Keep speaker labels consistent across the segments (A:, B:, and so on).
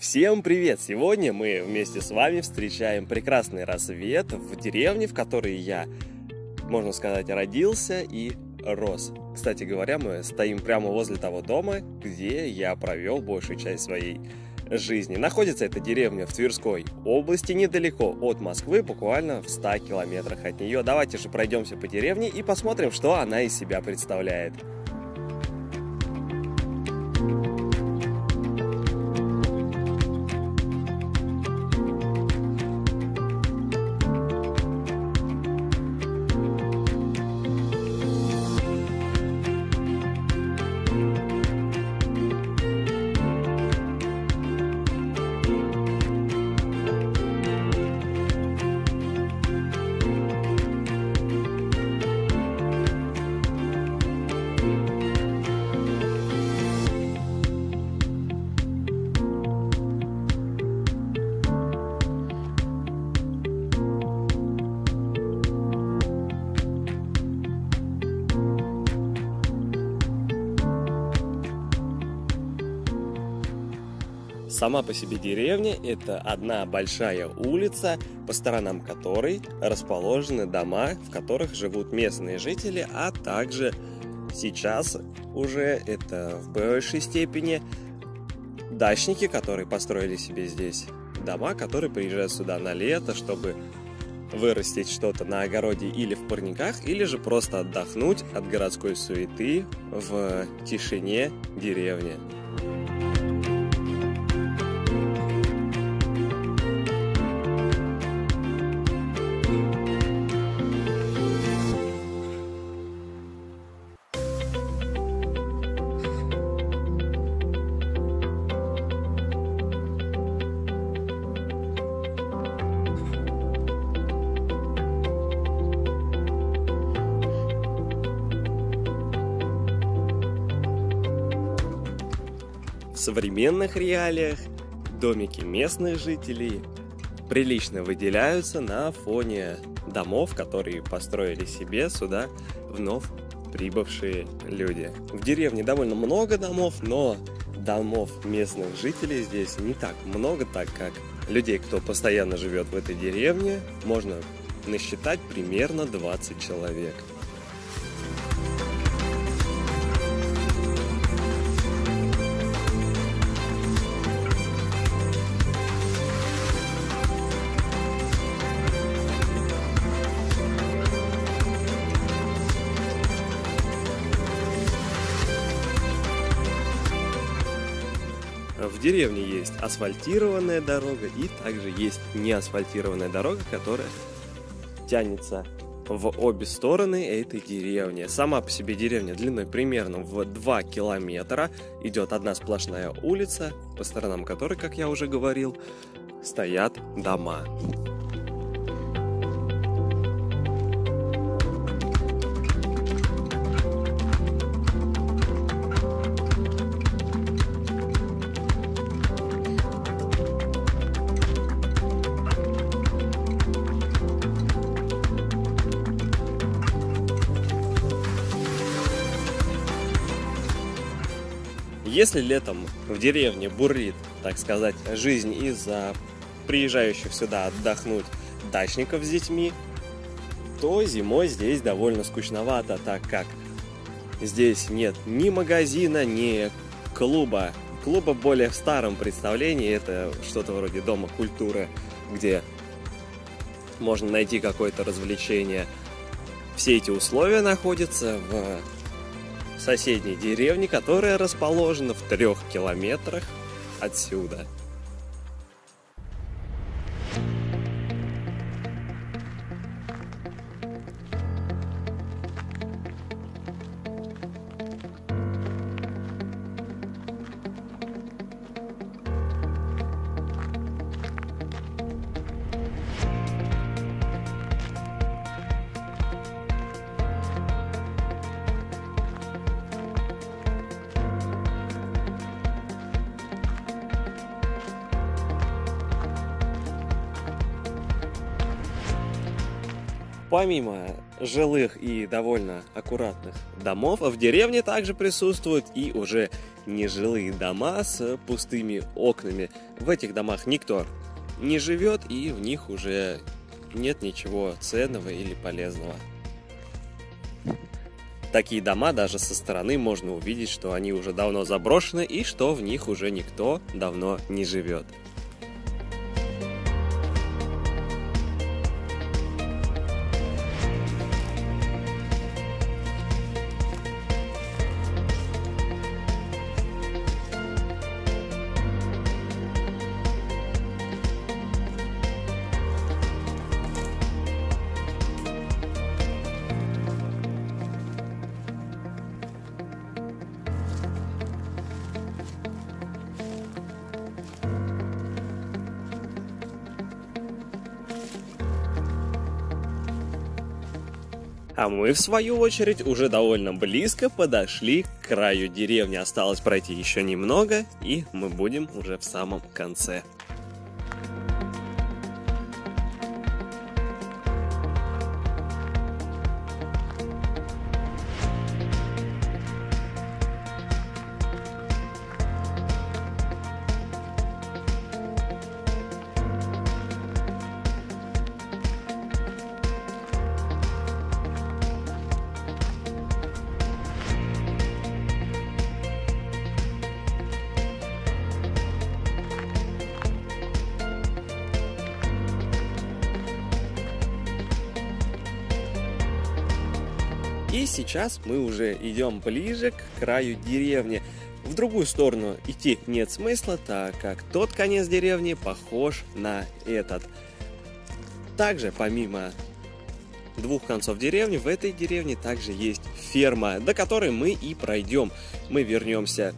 A: Всем привет! Сегодня мы вместе с вами встречаем прекрасный рассвет в деревне, в которой я, можно сказать, родился и рос. Кстати говоря, мы стоим прямо возле того дома, где я провел большую часть своей жизни. Находится эта деревня в Тверской области, недалеко от Москвы, буквально в 100 километрах от нее. Давайте же пройдемся по деревне и посмотрим, что она из себя представляет. Сама по себе деревня – это одна большая улица, по сторонам которой расположены дома, в которых живут местные жители, а также сейчас уже это в большей степени дачники, которые построили себе здесь дома, которые приезжают сюда на лето, чтобы вырастить что-то на огороде или в парниках, или же просто отдохнуть от городской суеты в тишине деревни. Современных реалиях домики местных жителей прилично выделяются на фоне домов, которые построили себе сюда вновь прибывшие люди. В деревне довольно много домов, но домов местных жителей здесь не так много, так как людей, кто постоянно живет в этой деревне, можно насчитать примерно 20 человек. В деревне есть асфальтированная дорога и также есть неасфальтированная дорога, которая тянется в обе стороны этой деревни. Сама по себе деревня длиной примерно в 2 километра. Идет одна сплошная улица, по сторонам которой, как я уже говорил, стоят дома. Если летом в деревне бурлит, так сказать, жизнь из-за приезжающих сюда отдохнуть дачников с детьми, то зимой здесь довольно скучновато, так как здесь нет ни магазина, ни клуба. Клуба более в старом представлении, это что-то вроде дома культуры, где можно найти какое-то развлечение. Все эти условия находятся в соседней деревни, которая расположена в трех километрах отсюда. Помимо жилых и довольно аккуратных домов, в деревне также присутствуют и уже нежилые дома с пустыми окнами. В этих домах никто не живет, и в них уже нет ничего ценного или полезного. Такие дома даже со стороны можно увидеть, что они уже давно заброшены и что в них уже никто давно не живет. А мы, в свою очередь, уже довольно близко подошли к краю деревни. Осталось пройти еще немного, и мы будем уже в самом конце. И сейчас мы уже идем ближе к краю деревни. В другую сторону идти нет смысла, так как тот конец деревни похож на этот. Также, помимо двух концов деревни, в этой деревне также есть ферма, до которой мы и пройдем. Мы вернемся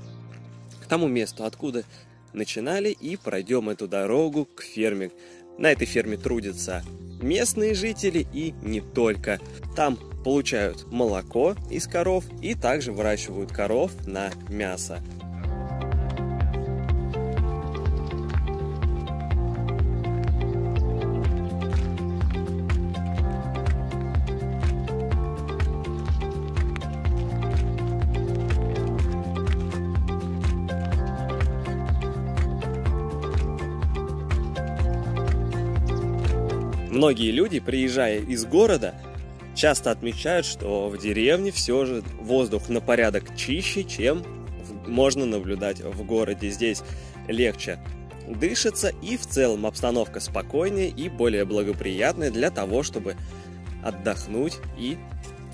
A: к тому месту, откуда начинали, и пройдем эту дорогу к ферме. На этой ферме трудятся местные жители и не только. Там получают молоко из коров и также выращивают коров на мясо. Многие люди, приезжая из города, часто отмечают, что в деревне все же воздух на порядок чище, чем можно наблюдать в городе. Здесь легче дышится и в целом обстановка спокойнее и более благоприятная для того, чтобы отдохнуть и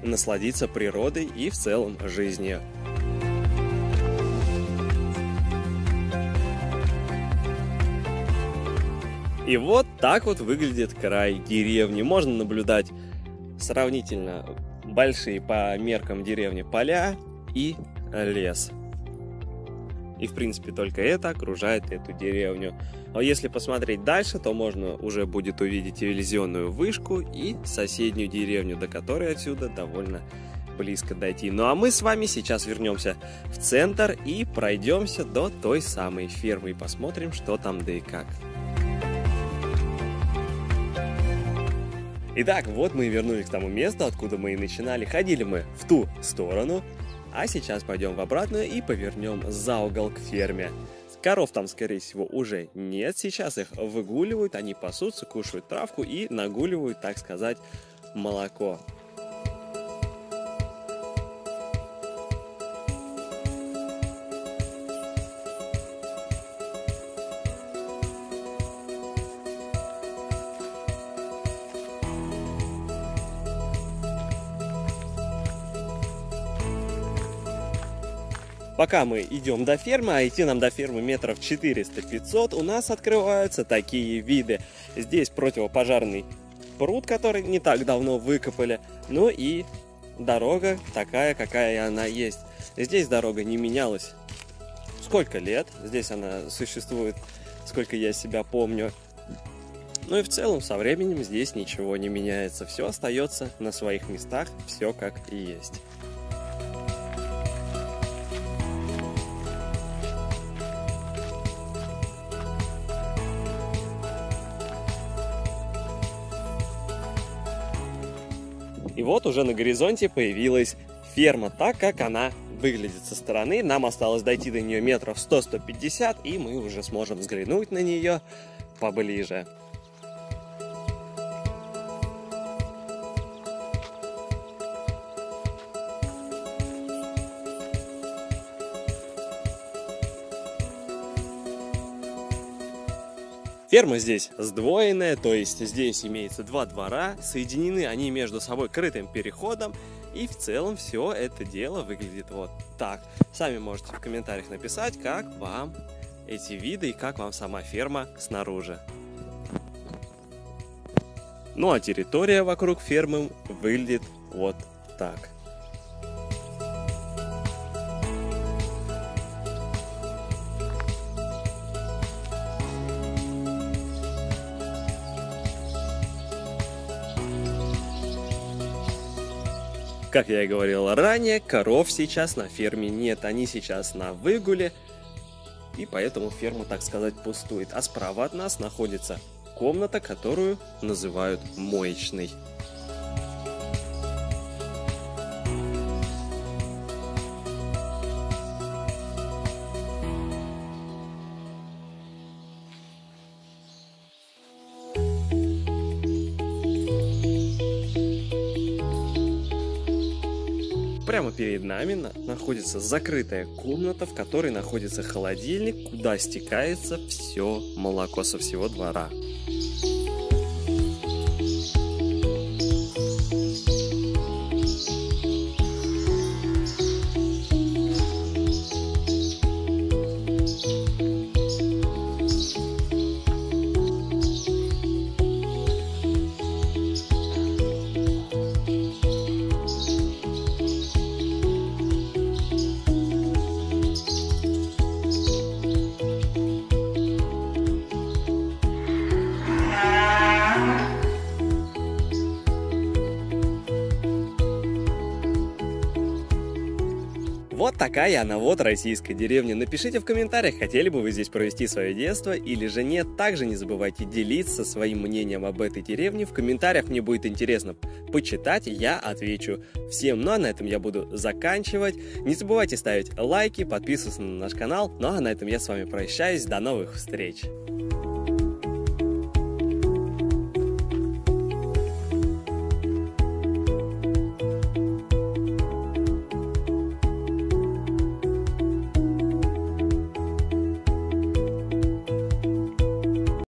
A: насладиться природой и в целом жизнью. И вот так вот выглядит край деревни. Можно наблюдать сравнительно большие по меркам деревни поля и лес. И, в принципе, только это окружает эту деревню. А если посмотреть дальше, то можно уже будет увидеть телевизионную вышку и соседнюю деревню, до которой отсюда довольно близко дойти. Ну а мы с вами сейчас вернемся в центр и пройдемся до той самой фермы и посмотрим, что там да и как. Итак, вот мы и вернулись к тому месту, откуда мы и начинали. Ходили мы в ту сторону, а сейчас пойдем в обратную и повернем за угол к ферме. Коров там, скорее всего, уже нет. Сейчас их выгуливают, они пасутся, кушают травку и нагуливают, так сказать, молоко. Пока мы идем до фермы, а идти нам до фермы метров 400-500, у нас открываются такие виды. Здесь противопожарный пруд, который не так давно выкопали, ну и дорога такая, какая она есть. Здесь дорога не менялась сколько лет, здесь она существует, сколько я себя помню. Ну и в целом со временем здесь ничего не меняется, все остается на своих местах, все как и есть. Вот уже на горизонте появилась ферма, так как она выглядит со стороны. Нам осталось дойти до нее метров 100-150, и мы уже сможем взглянуть на нее поближе. Ферма здесь сдвоенная, то есть здесь имеется два двора, соединены они между собой крытым переходом, и в целом все это дело выглядит вот так. Сами можете в комментариях написать, как вам эти виды и как вам сама ферма снаружи. Ну а территория вокруг фермы выглядит вот так. Как я и говорил ранее, коров сейчас на ферме нет, они сейчас на выгуле, и поэтому ферма, так сказать, пустует. А справа от нас находится комната, которую называют моечной. Прямо перед нами находится закрытая комната, в которой находится холодильник, куда стекается все молоко со всего двора. Такая она вот российская деревня. Напишите в комментариях, хотели бы вы здесь провести свое детство или же нет. Также не забывайте делиться своим мнением об этой деревне. В комментариях мне будет интересно почитать, я отвечу всем. Ну а на этом я буду заканчивать. Не забывайте ставить лайки, подписываться на наш канал. Ну а на этом я с вами прощаюсь. До новых встреч!